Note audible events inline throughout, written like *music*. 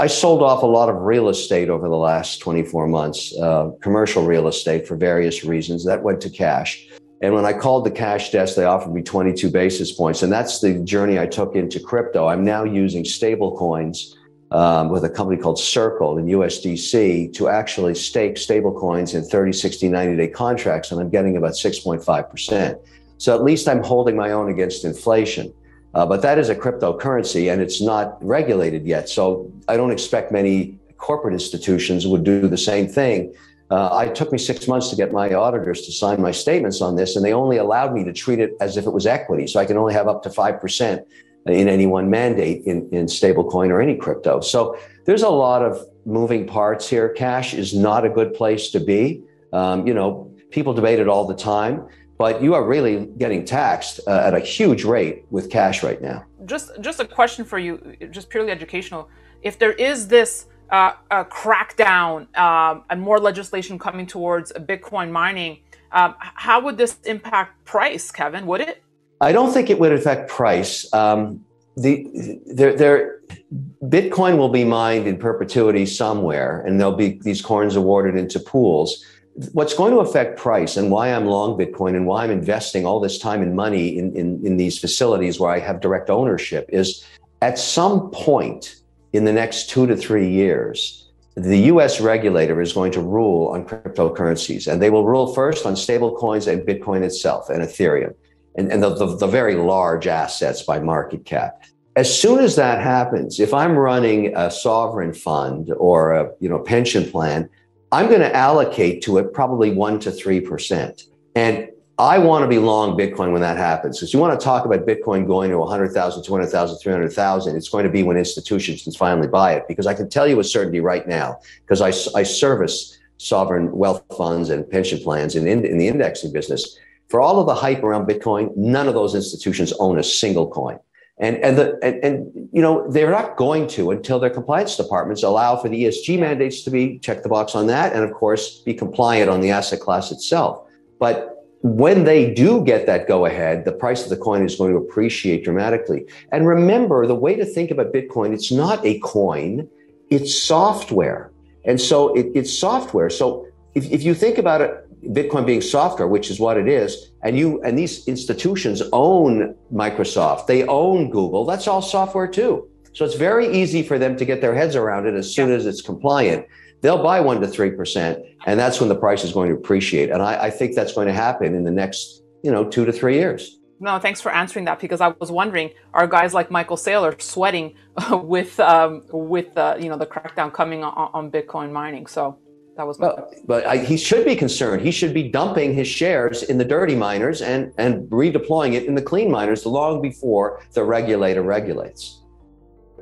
I sold off a lot of real estate over the last 24 months, uh, commercial real estate for various reasons. That went to cash. And when I called the cash desk, they offered me 22 basis points. And that's the journey I took into crypto. I'm now using stable coins um, with a company called Circle in USDC to actually stake stable coins in 30, 60, 90 day contracts. And I'm getting about 6.5%. So at least I'm holding my own against inflation. Uh, but that is a cryptocurrency and it's not regulated yet. So I don't expect many corporate institutions would do the same thing. Uh, I took me six months to get my auditors to sign my statements on this, and they only allowed me to treat it as if it was equity. So I can only have up to 5% in any one mandate in, in stablecoin or any crypto. So there's a lot of moving parts here. Cash is not a good place to be. Um, you know, people debate it all the time but you are really getting taxed uh, at a huge rate with cash right now. Just, just a question for you, just purely educational. If there is this uh, crackdown um, and more legislation coming towards Bitcoin mining, um, how would this impact price, Kevin? Would it? I don't think it would affect price. Um, the there, there, Bitcoin will be mined in perpetuity somewhere, and there'll be these coins awarded into pools what's going to affect price and why I'm long Bitcoin and why I'm investing all this time and money in, in, in these facilities where I have direct ownership is at some point in the next two to three years, the US regulator is going to rule on cryptocurrencies and they will rule first on stable coins and Bitcoin itself and Ethereum and, and the, the, the very large assets by market cap. As soon as that happens, if I'm running a sovereign fund or a you know pension plan, I'm going to allocate to it probably one to 3%. And I want to be long Bitcoin when that happens. Because you want to talk about Bitcoin going to 100,000, 200,000, 300,000, it's going to be when institutions can finally buy it. Because I can tell you with certainty right now, because I, I service sovereign wealth funds and pension plans in, in, in the indexing business. For all of the hype around Bitcoin, none of those institutions own a single coin. And, and, the, and, and, you know, they're not going to until their compliance departments allow for the ESG mandates to be check the box on that. And of course, be compliant on the asset class itself. But when they do get that go ahead, the price of the coin is going to appreciate dramatically. And remember, the way to think about Bitcoin, it's not a coin, it's software. And so it, it's software. So if, if you think about it, Bitcoin being software, which is what it is, and you and these institutions own Microsoft, they own Google. That's all software too. So it's very easy for them to get their heads around it as soon as it's compliant. They'll buy one to three percent, and that's when the price is going to appreciate. And I, I think that's going to happen in the next, you know, two to three years. No, thanks for answering that because I was wondering, are guys like Michael Saylor sweating *laughs* with um, with uh, you know the crackdown coming on, on Bitcoin mining? So that was my. Well, but I, he should be concerned. He should be dumping his shares in the dirty miners and and redeploying it in the clean miners long before the regulator regulates.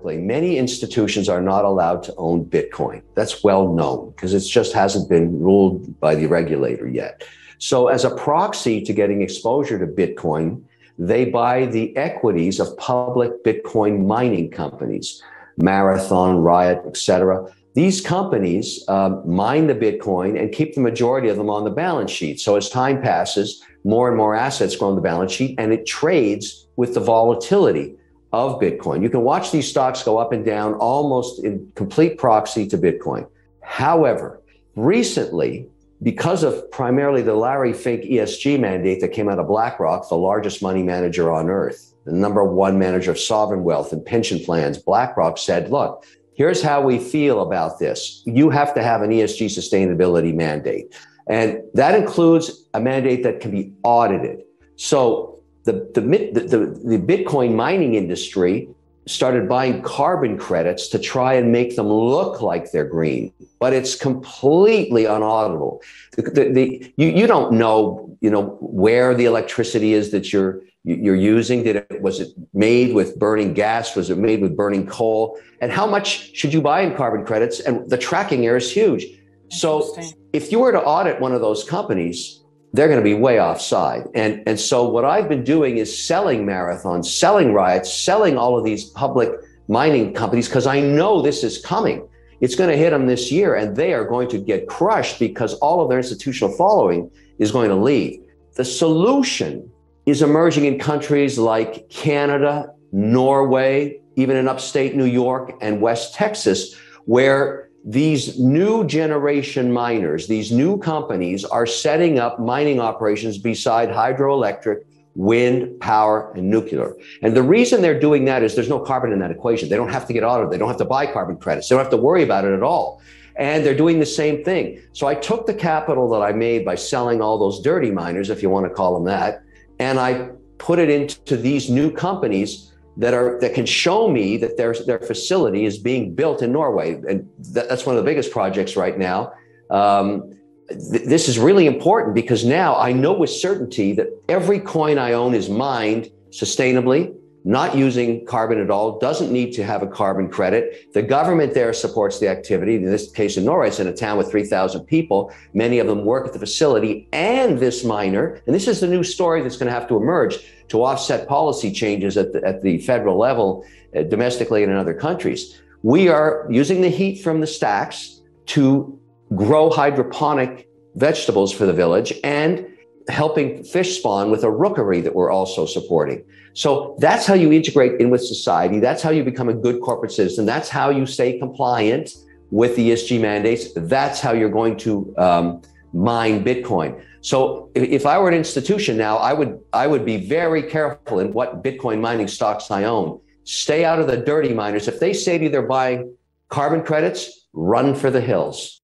Many institutions are not allowed to own Bitcoin. That's well known because it just hasn't been ruled by the regulator yet. So, as a proxy to getting exposure to Bitcoin, they buy the equities of public Bitcoin mining companies, Marathon, Riot, etc. These companies um, mine the Bitcoin and keep the majority of them on the balance sheet. So as time passes, more and more assets go on the balance sheet and it trades with the volatility of Bitcoin. You can watch these stocks go up and down almost in complete proxy to Bitcoin. However, recently, because of primarily the Larry Fink ESG mandate that came out of BlackRock, the largest money manager on earth, the number one manager of sovereign wealth and pension plans, BlackRock said, look, here's how we feel about this. You have to have an ESG sustainability mandate. And that includes a mandate that can be audited. So the, the, the, the, Bitcoin mining industry started buying carbon credits to try and make them look like they're green, but it's completely unauditable. The, the, the, you, you don't know, you know, where the electricity is that you're you're using? Did it was it made with burning gas? Was it made with burning coal? And how much should you buy in carbon credits? And the tracking error is huge. So if you were to audit one of those companies, they're going to be way offside. And and so what I've been doing is selling marathons, selling riots, selling all of these public mining companies because I know this is coming. It's going to hit them this year, and they are going to get crushed because all of their institutional following is going to leave. The solution is emerging in countries like Canada Norway, even in upstate New York and West Texas, where these new generation miners, these new companies are setting up mining operations beside hydroelectric, wind, power, and nuclear. And the reason they're doing that is there's no carbon in that equation. They don't have to get audited. They don't have to buy carbon credits. They don't have to worry about it at all. And they're doing the same thing. So I took the capital that I made by selling all those dirty miners, if you want to call them that, and I put it into these new companies that are that can show me that their their facility is being built in Norway, and that, that's one of the biggest projects right now. Um, th- this is really important because now I know with certainty that every coin I own is mined sustainably, not using carbon at all, doesn't need to have a carbon credit. The government there supports the activity. In this case, in Norway, it's in a town with 3,000 people. Many of them work at the facility and this miner. And this is the new story that's going to have to emerge to offset policy changes at the, at the federal level, uh, domestically and in other countries. We are using the heat from the stacks to grow hydroponic vegetables for the village and helping fish spawn with a rookery that we're also supporting. So that's how you integrate in with society. That's how you become a good corporate citizen. That's how you stay compliant with the ESG mandates. That's how you're going to um, mine Bitcoin. So if, if I were an institution now, I would I would be very careful in what Bitcoin mining stocks I own. Stay out of the dirty miners. If they say to you they're buying carbon credits, run for the hills.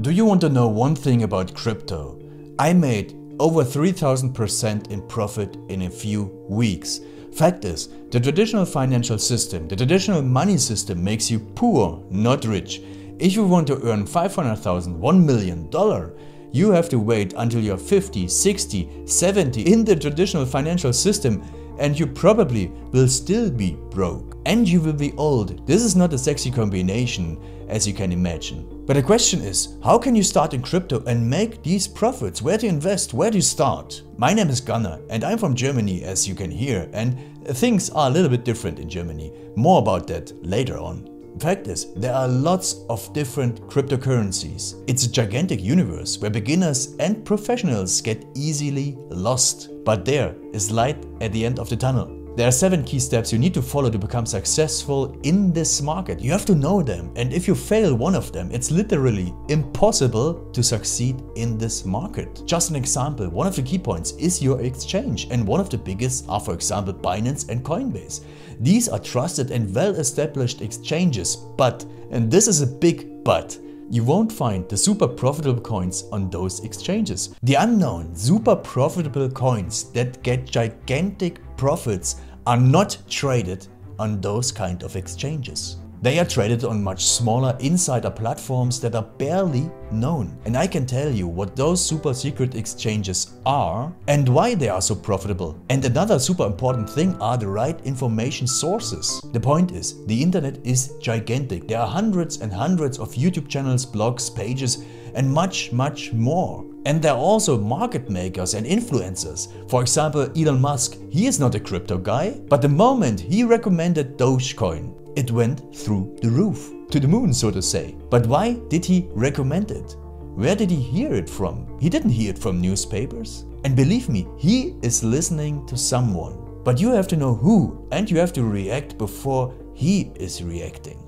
Do you want to know one thing about crypto? I made over 3000% in profit in a few weeks. Fact is, the traditional financial system, the traditional money system makes you poor, not rich. If you want to earn 500,000, 1 million dollar, you have to wait until you're 50, 60, 70 in the traditional financial system and you probably will still be broke. And you will be old. This is not a sexy combination as you can imagine. But the question is, how can you start in crypto and make these profits? Where to invest? Where to start? My name is Gunnar and I'm from Germany as you can hear and things are a little bit different in Germany. More about that later on. Fact is, there are lots of different cryptocurrencies. It's a gigantic universe where beginners and professionals get easily lost. But there is light at the end of the tunnel. There are seven key steps you need to follow to become successful in this market. You have to know them and if you fail one of them, it's literally impossible to succeed in this market. Just an example, one of the key points is your exchange and one of the biggest are for example Binance and Coinbase. These are trusted and well-established exchanges, but, and this is a big but, you won't find the super profitable coins on those exchanges. The unknown super profitable coins that get gigantic profits are not traded on those kind of exchanges. They are traded on much smaller insider platforms that are barely known. And I can tell you what those super secret exchanges are and why they are so profitable. And another super important thing are the right information sources. The point is, the internet is gigantic. There are hundreds and hundreds of YouTube channels, blogs, pages and much, much more. And there are also market makers and influencers. For example, Elon Musk, he is not a crypto guy, but the moment he recommended Dogecoin, it went through the roof, to the moon so to say. But why did he recommend it? Where did he hear it from? He didn't hear it from newspapers. And believe me, he is listening to someone. But you have to know who and you have to react before he is reacting.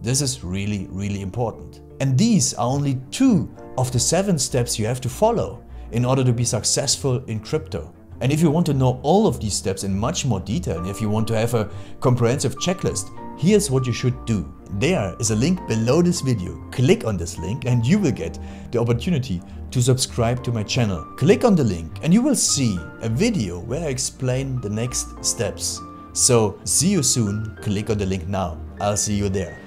This is really, really important. And these are only two of the seven steps you have to follow in order to be successful in crypto. And if you want to know all of these steps in much more detail, and if you want to have a comprehensive checklist, here's what you should do. There is a link below this video. Click on this link and you will get the opportunity to subscribe to my channel. Click on the link and you will see a video where I explain the next steps. So see you soon, click on the link now. I'll see you there.